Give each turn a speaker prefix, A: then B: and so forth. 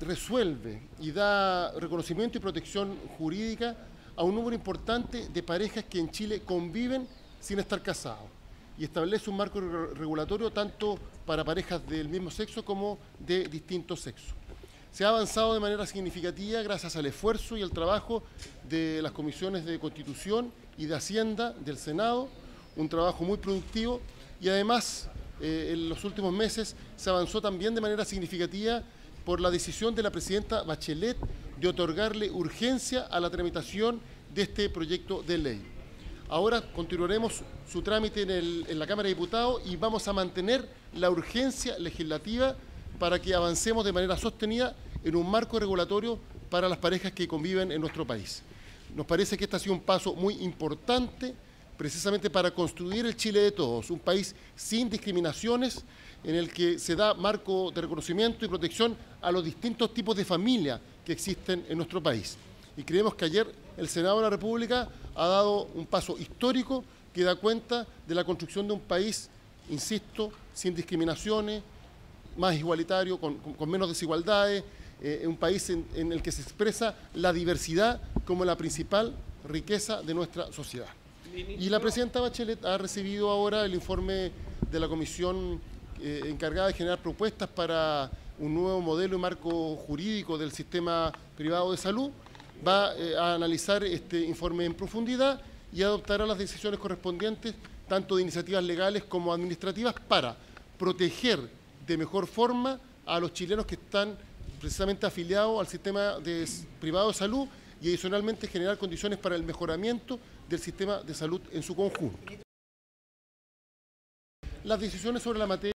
A: resuelve y da reconocimiento y protección jurídica a un número importante de parejas que en Chile conviven sin estar casados y establece un marco regulatorio tanto para parejas del mismo sexo como de distintos sexos. Se ha avanzado de manera significativa gracias al esfuerzo y al trabajo de las comisiones de Constitución y de Hacienda del Senado, un trabajo muy productivo y además eh, en los últimos meses se avanzó también de manera significativa por la decisión de la presidenta Bachelet de otorgarle urgencia a la tramitación de este proyecto de ley. Ahora continuaremos su trámite en, la Cámara de Diputados y vamos a mantener la urgencia legislativa para que avancemos de manera sostenida en un marco regulatorio para las parejas que conviven en nuestro país. Nos parece que este ha sido un paso muy importante precisamente para construir el Chile de todos, un país sin discriminaciones, en el que se da marco de reconocimiento y protección a los distintos tipos de familia que existen en nuestro país. Y creemos que ayer el Senado de la República ha dado un paso histórico que da cuenta de la construcción de un país, insisto, sin discriminaciones, más igualitario, con, menos desigualdades, eh, un país en el que se expresa la diversidad como la principal riqueza de nuestra sociedad. Y la presidenta Bachelet ha recibido ahora el informe de la comisión eh, encargada de generar propuestas para un nuevo modelo y marco jurídico del sistema privado de salud. Va eh, a analizar este informe en profundidad y adoptará las decisiones correspondientes, tanto de iniciativas legales como administrativas, para proteger de mejor forma a los chilenos que están precisamente afiliados al sistema de privado de salud y adicionalmente generar condiciones para el mejoramiento del sistema de salud en su conjunto. Las decisiones sobre la materia